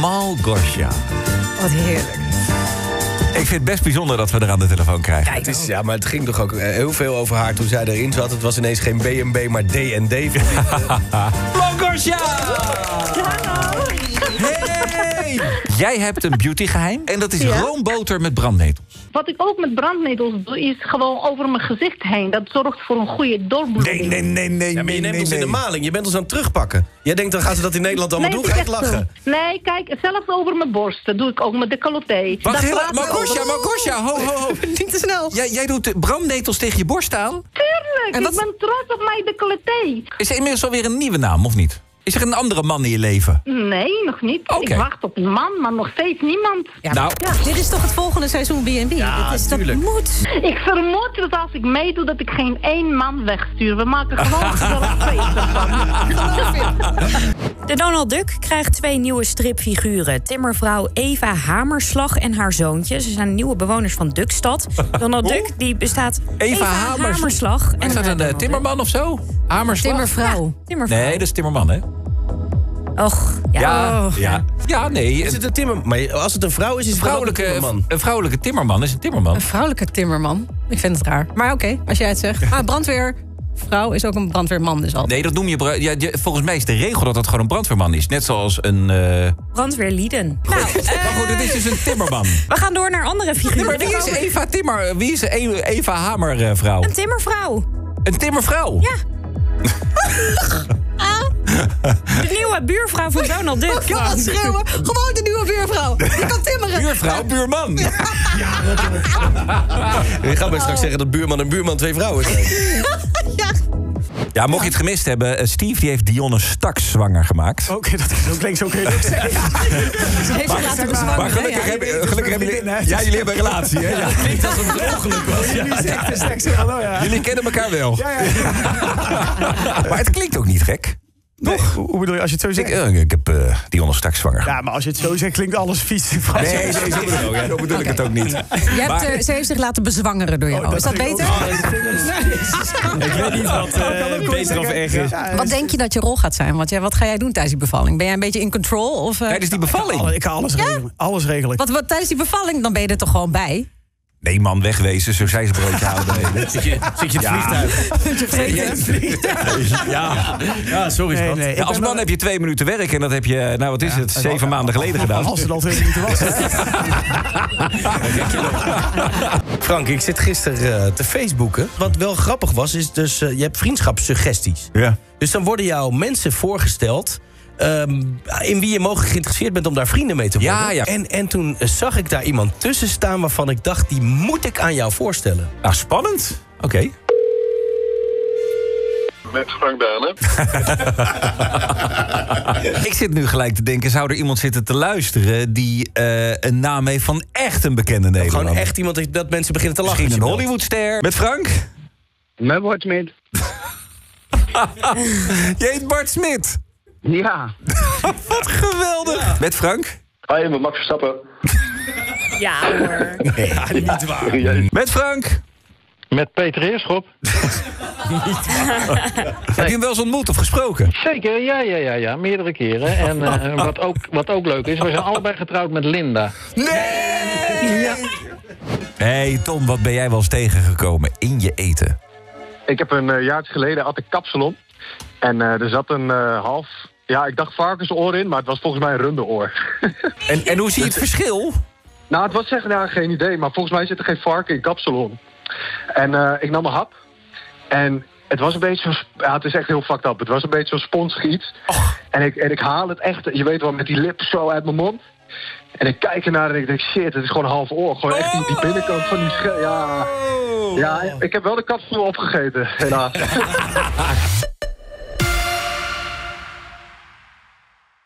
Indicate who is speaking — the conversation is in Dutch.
Speaker 1: Malgosia.
Speaker 2: Wat heerlijk.
Speaker 1: Ik vind het best bijzonder dat we er aan de telefoon krijgen.
Speaker 3: Het is, ja, maar het ging toch ook eh, heel veel over haar toen zij erin zat. Het was ineens geen B&B, maar D&D.
Speaker 1: Malgosia! Hey! Jij hebt een beautygeheim en dat is
Speaker 4: Ja.
Speaker 1: roomboter met brandnetels.
Speaker 4: Wat ik ook met brandnetels doe, is gewoon over mijn gezicht heen. Dat zorgt voor een goede doorbloeding.
Speaker 1: Nee, nee, nee, nee.
Speaker 3: Ja, maar je
Speaker 1: nee,
Speaker 3: neemt
Speaker 1: nee,
Speaker 3: ons in de maling. Je bent ons aan het terugpakken. Jij denkt, dan gaan ze dat in Nederland allemaal
Speaker 4: Nee,
Speaker 3: doen. Ga ik
Speaker 4: zo.
Speaker 3: lachen.
Speaker 4: Nee, kijk, zelfs over mijn borst. Dat doe ik ook met decolleté.
Speaker 1: Wacht
Speaker 4: Daar
Speaker 1: heel ho, ho, ho.
Speaker 2: Niet te snel.
Speaker 1: Jij, jij doet de brandnetels tegen je borst aan?
Speaker 4: Tuurlijk,
Speaker 2: En
Speaker 4: ik ben trots op mijn decolleté.
Speaker 1: Is er inmiddels alweer een nieuwe naam, of niet? Is er een andere man in je leven?
Speaker 4: Nee, nog niet. Ik wacht op een man, maar nog steeds niemand.
Speaker 2: Ja,
Speaker 1: Nou.
Speaker 2: ja, dit is toch het volgende seizoen B&B?
Speaker 3: Ja,
Speaker 2: dat, is, dat moet.
Speaker 4: Ik vermoed dat als ik meedoe, dat ik geen één man wegstuur. We maken gewoon gezellig feest ervan.
Speaker 5: De Donald Duck krijgt twee nieuwe stripfiguren. Timmervrouw Eva Hamerslag en haar zoontje. Ze zijn nieuwe bewoners van Duckstad. Donald Duck die bestaat...
Speaker 1: Eva Hamers-
Speaker 5: Hamerslag.
Speaker 1: Is dat een eh,
Speaker 5: Donald
Speaker 1: timmerman of zo? Hamerslag?
Speaker 2: Timmervrouw.
Speaker 5: Timmervrouw.
Speaker 1: Nee, dat is timmerman, hè?
Speaker 5: Och, ja.
Speaker 1: Ja, ja. ja nee.
Speaker 3: Is het een timmer? Maar als het een vrouw is, is het wel een
Speaker 1: vrouwelijke,
Speaker 3: timmerman.
Speaker 1: een vrouwelijke timmerman is een timmerman.
Speaker 2: Een vrouwelijke timmerman. Ik vind het raar. Maar oké, als jij het zegt. Maar brandweervrouw is ook een brandweerman dus al.
Speaker 1: Nee, dat noem je... Ja, je- volgens mij is de regel dat dat gewoon een brandweerman is. Net zoals een... eh,
Speaker 5: Brandweerlieden. Nou, eh,
Speaker 1: Maar goed, het is dus een timmerman.
Speaker 5: we gaan door naar andere figuren.
Speaker 1: maar wie is Eva Timmer? Wie is E- Eva Hamervrouw?
Speaker 5: Een timmervrouw.
Speaker 1: Een timmervrouw?
Speaker 5: Ja. De nieuwe buurvrouw van Donald Duck.
Speaker 2: Ja, wat schreeuwen. Gewoon de nieuwe buurvrouw. Die kan timmeren.
Speaker 1: Buurvrouw, buurman.
Speaker 3: Je gaat mij straks zeggen dat buurman en buurman twee vrouwen zijn.
Speaker 2: Ja.
Speaker 1: Mocht je het gemist hebben, eh, Steve die heeft Dionne Staks zwanger gemaakt.
Speaker 6: Oké, dat, dat klinkt zo creatief.
Speaker 2: Ze heeft zich laten bezwangeren.
Speaker 1: Maar gelukkig, hebben, gelukkig hebben jullie... Ja, jullie hebben een relatie, hè? Ja.
Speaker 3: Klinkt alsof het ongeluk was.
Speaker 6: Hallo, ja.
Speaker 1: Jullie kennen elkaar wel.
Speaker 6: Ja, ja.
Speaker 1: Maar het klinkt ook niet gek.
Speaker 6: Nee, hoe bedoel je, als je het zo zegt?
Speaker 1: ik heb eh Dionne Staks zwanger.
Speaker 6: Ja, maar als je het zo zegt, klinkt alles vies.
Speaker 1: Nee, nee, zo bedoel, ik, ja, bedoel ik het ook niet.
Speaker 2: Je hebt,
Speaker 1: Maar-
Speaker 2: eh, ze heeft zich laten bezwangeren door jou.
Speaker 6: Oh,
Speaker 2: is dat
Speaker 6: vind ik
Speaker 2: beter?
Speaker 6: Ik weet niet wat beter of erger is.
Speaker 2: Wat denk je dat je rol gaat zijn? Want ja, wat ga jij doen tijdens die bevalling? Ben jij een beetje in control? Of, eh,
Speaker 1: Tijdens die bevalling.
Speaker 6: Ik kan alles regelen. Alles regelen.
Speaker 2: wat, wat, tijdens die bevalling, dan ben je er toch gewoon bij?
Speaker 1: Nee, man, wegwezen. Zo zei ze broodje halen beneden.
Speaker 3: Zit je, zit je het vliegtuig? Ja. ja, sorry
Speaker 6: Nee,
Speaker 3: schat.
Speaker 6: nee, ik
Speaker 1: Ja, als man heb je twee minuten werk en dat heb je, nou wat is het, zeven maanden geleden gedaan.
Speaker 6: Als het al twee minuten was. hè.
Speaker 3: Frank, ik zit gisteren eh, te Facebooken. Wat wel grappig was, is dus... eh, je hebt vriendschapssuggesties.
Speaker 1: Ja.
Speaker 3: Dus dan worden jou mensen voorgesteld... ehm, in wie je mogelijk geïnteresseerd bent om daar vrienden mee te worden.
Speaker 1: Ja, ja.
Speaker 3: En, en toen eh, zag ik daar iemand tussen staan waarvan ik dacht... die moet ik aan jou voorstellen.
Speaker 1: Nou, spannend. Oké.
Speaker 7: Met Frank Dane.
Speaker 1: Ik zit nu gelijk te denken, zou er iemand zitten te luisteren... die eh, een naam heeft van echt een bekende Nederlander?
Speaker 3: Gewoon echt iemand dat- mensen beginnen te lachen.
Speaker 1: Misschien een. Hollywoodster. Met Frank?
Speaker 7: Met Bart Smit.
Speaker 1: Je heet Bart Smit.
Speaker 7: Ja.
Speaker 1: Wat geweldig. Met Frank?
Speaker 7: Hoi, met Max Verstappen.
Speaker 5: Ja hoor.
Speaker 3: Niet waar.
Speaker 1: Met Frank?
Speaker 7: Met Peter Heerschop.
Speaker 1: Heb je hem wel eens ontmoet of gesproken?
Speaker 7: Zeker, ja, ja, ja, ja. Meerdere keren. En eh, wat, ook, wat ook leuk is, we zijn allebei getrouwd met Linda.
Speaker 1: Nee! hey, Tom, wat ben jij wel eens tegengekomen in je eten?
Speaker 8: Ik heb een uh, jaartje geleden had ik kapsalon. En uh, er zat een uh, half... Ja, ik dacht varkensoor in, maar het was volgens mij een rundeoor.
Speaker 1: en, en hoe zie je het verschil?
Speaker 8: Nou, het was zeggen, ja, geen idee. Maar volgens mij zit er geen varken in kapsalon. En uh, ik nam een hap. En het was een beetje zo... Ja, het is echt heel fucked up. Het was een beetje zo'n sponsig iets. En ik, en ik haal het echt, je weet wel, met die lip zo uit mijn mond. En ik kijk ernaar en ik denk, shit, het is gewoon half oor. Gewoon echt die, die binnenkant van die... Ja, ja, ik heb wel de kapsalon opgegeten, helaas.